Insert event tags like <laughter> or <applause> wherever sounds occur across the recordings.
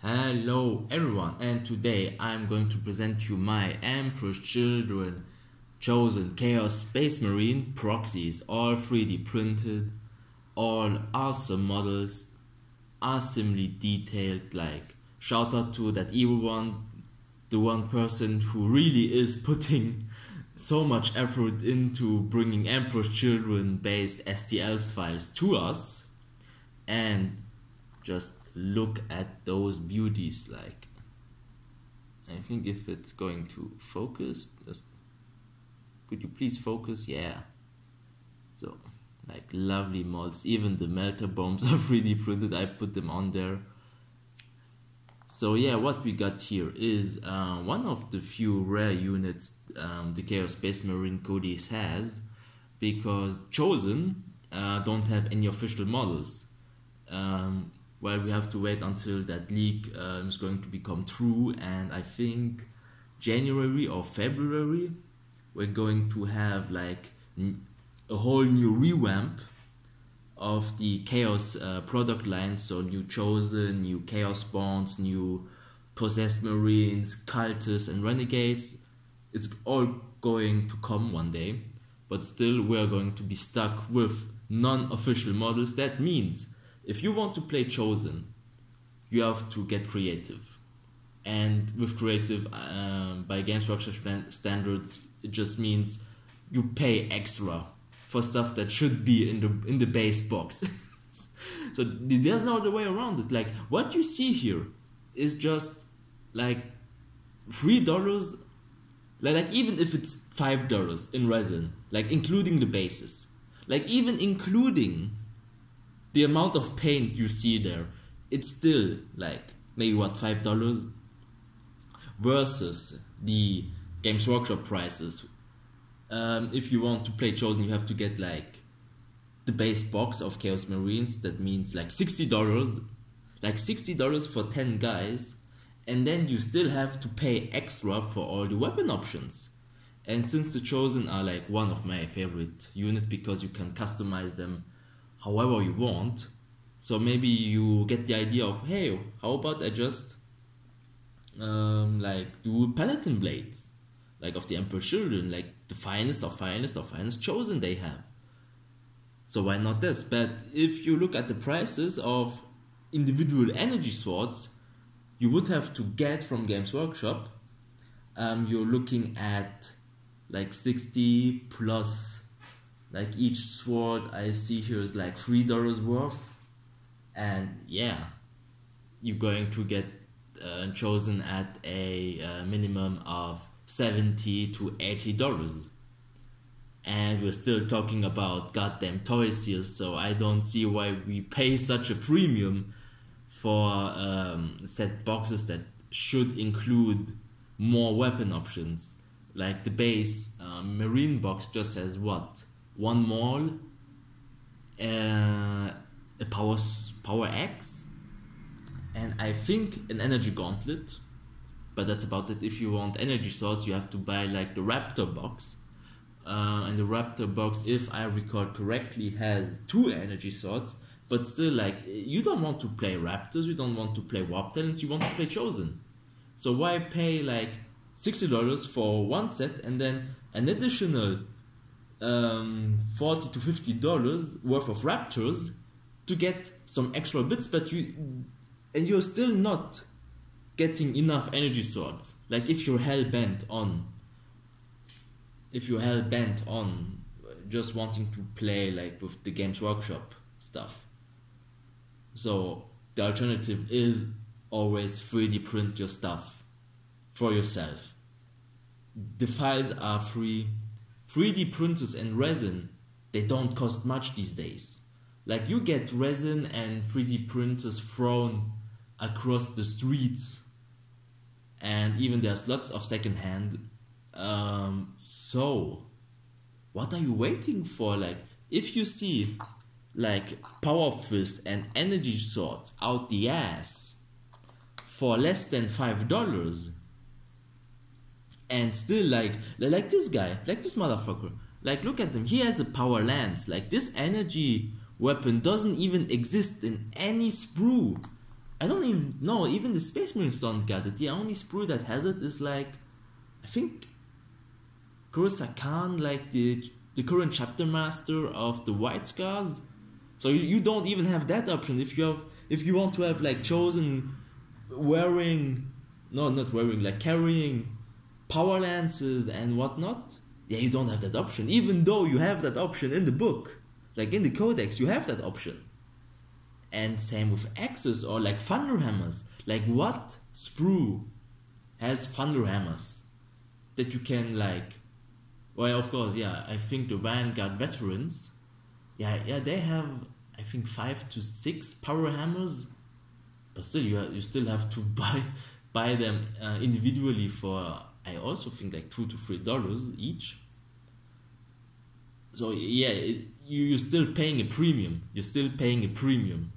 Hello everyone and today I'm going to present you my Emperor's Children chosen Chaos Space Marine proxies all 3D printed all awesome models awesomely detailed like shout out to that evil one the one person who really is <laughs> putting so much effort into bringing Emperor's Children based STLs files to us and just look at those beauties like I think if it's going to focus just could you please focus? Yeah. So like lovely molds even the melta bombs <laughs> are 3d printed I put them on there. So yeah what we got here is uh, one of the few rare units um, the Chaos Space Marine Codex has because Chosen uh, don't have any official models. Um, well, we have to wait until that leak um, is going to become true, and I think January or February we're going to have like a whole new revamp of the Chaos uh, product line. So new Chosen, new Chaos Bonds, new Possessed Marines, Cultists, and Renegades. It's all going to come one day, but still we're going to be stuck with non-official models. That means if you want to play Chosen, you have to get creative. And with creative, um, by Games Workshop standards, it just means you pay extra for stuff that should be in the in the base box. <laughs> so there's no other way around it. Like what you see here is just like three dollars. Like even if it's five dollars in resin, like including the bases, like even including the amount of paint you see there, it's still like maybe what five dollars versus the Games Workshop prices. Um, if you want to play Chosen, you have to get like the base box of Chaos Marines. That means like sixty dollars, like sixty dollars for ten guys, and then you still have to pay extra for all the weapon options. And since the Chosen are like one of my favorite units because you can customize them however you want. So maybe you get the idea of hey, how about I just um, like do Palatine blades, like of the Emperor Children, like the finest of finest of finest chosen they have. So why not this? But if you look at the prices of individual energy swords, you would have to get from Games Workshop. Um, you're looking at like 60 plus like each sword I see here is like three dollars worth, and yeah, you're going to get uh, chosen at a uh, minimum of seventy to eighty dollars. And we're still talking about goddamn toys here, so I don't see why we pay such a premium for um, set boxes that should include more weapon options. Like the base uh, marine box just has what one maul, uh, a power power axe, and I think an energy gauntlet. But that's about it. If you want energy swords, you have to buy like the Raptor box. Uh, and the Raptor box, if I recall correctly, has two energy swords. But still, like you don't want to play Raptors, you don't want to play Warp Talons, you want to play Chosen. So why pay like sixty dollars for one set and then an additional um, 40 to 50 dollars worth of raptors to get some extra bits but you and you're still not getting enough energy swords. Like if you're hell bent on if you're hell bent on just wanting to play like with the games workshop stuff. So the alternative is always 3d print your stuff for yourself. The files are free 3D printers and resin, they don't cost much these days. Like you get resin and 3D printers thrown across the streets and even there's lots of secondhand. Um, so what are you waiting for? Like if you see like power fist and energy swords out the ass for less than five dollars and still like like this guy like this motherfucker like look at him he has a power lance like this energy weapon doesn't even exist in any sprue I don't even know. Even the Space Marines don't get it. The only sprue that has it is like, I think, Kor'sarro Khan, like the the current chapter master of the White Scars. So you, you don't even have that option if you have if you want to have like chosen wearing, no, not wearing, like carrying power lances and whatnot. Yeah, you don't have that option. Even though you have that option in the book, like in the codex, you have that option. And same with axes or like thunder hammers. Like what sprue has thunder hammers that you can like? Well, of course, yeah. I think the Vanguard veterans, yeah, yeah, they have I think five to six power hammers, but still you you still have to <laughs> buy buy them uh, individually for I also think like two to three dollars each. So yeah, it, you you're still paying a premium. You're still paying a premium,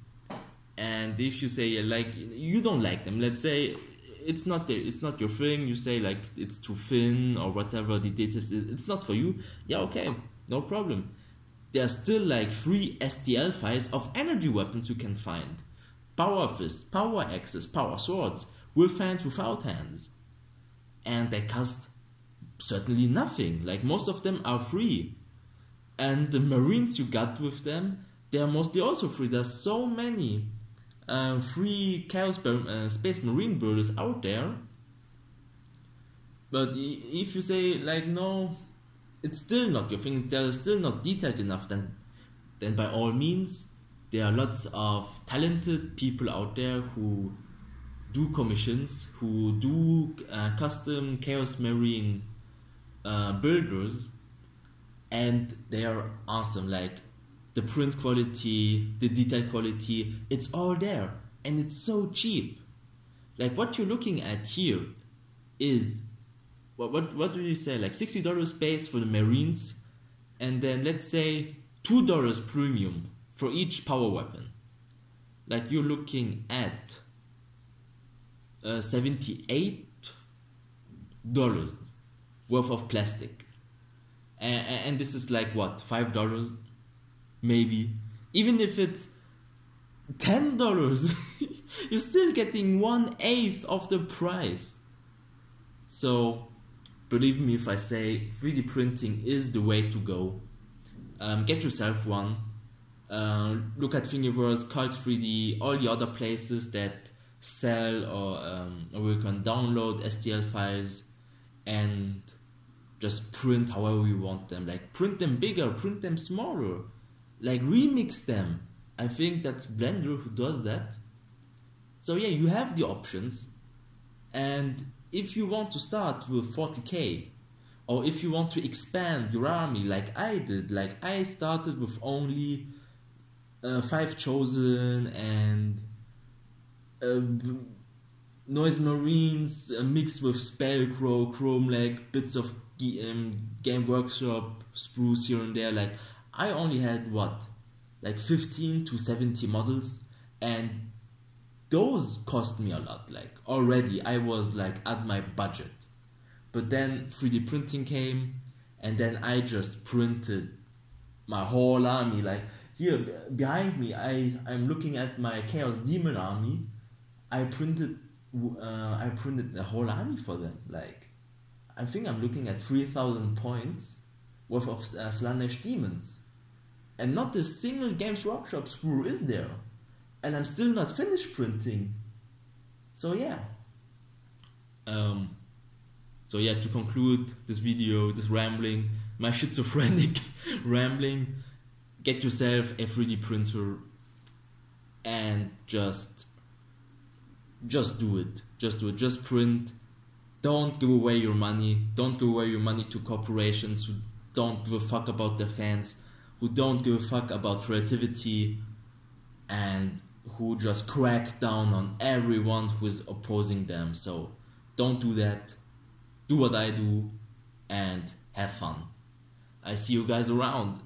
and if you say like you don't like them, let's say it's not it's not your thing. You say like it's too thin or whatever the data is. It's not for you. Yeah, okay, no problem. There are still like three STL files of energy weapons you can find: power fist, power axes, power swords, with hands, without hands and they cost certainly nothing. Like most of them are free. And the marines you got with them, they are mostly also free. There's so many uh, free Chaos uh, Space Marine builders out there. But if you say like no, it's still not your thing. They're still not detailed enough. Then, then by all means, there are lots of talented people out there who do commissions, who do uh, custom Chaos Marine uh, builders, and they are awesome. Like the print quality, the detail quality, it's all there, and it's so cheap. Like what you're looking at here is what what what do you say? Like sixty dollars base for the Marines, and then let's say two dollars premium for each power weapon. Like you're looking at uh, 78 dollars worth of plastic. And, and this is like what five dollars? Maybe. Even if it's ten dollars <laughs> you're still getting one eighth of the price. So believe me if i say 3d printing is the way to go. Um, get yourself one. Uh, look at thingiverse cult 3d all the other places that sell or um, or we can download STL files and just print however we want them. Like print them bigger print them smaller. Like remix them. I think that's Blender who does that. So yeah you have the options. And if you want to start with 40k or if you want to expand your army like I did like I started with only uh, five chosen and Noise Marines mixed with Spellcrow, Kromlech, bits of um, Game Workshop sprues here and there. Like I only had what, like 15 to 70 models, and those cost me a lot. Like already, I was like at my budget. But then 3D printing came, and then I just printed my whole army. Like here behind me, I I'm looking at my Chaos Demon army I printed uh, I printed a whole army for them. Like, I think I'm looking at three thousand points worth of uh, Slaanesh demons, and not a single Games Workshop sprue is there, and I'm still not finished printing. So yeah. Um. So yeah, to conclude this video, this rambling, my <laughs> schizophrenic <laughs> rambling, get yourself a 3D printer and just just do it. Just do it. Just print. Don't give away your money. Don't give away your money to corporations who don't give a fuck about their fans, who don't give a fuck about creativity, and who just crack down on everyone who is opposing them. So don't do that. Do what I do and have fun. I see you guys around.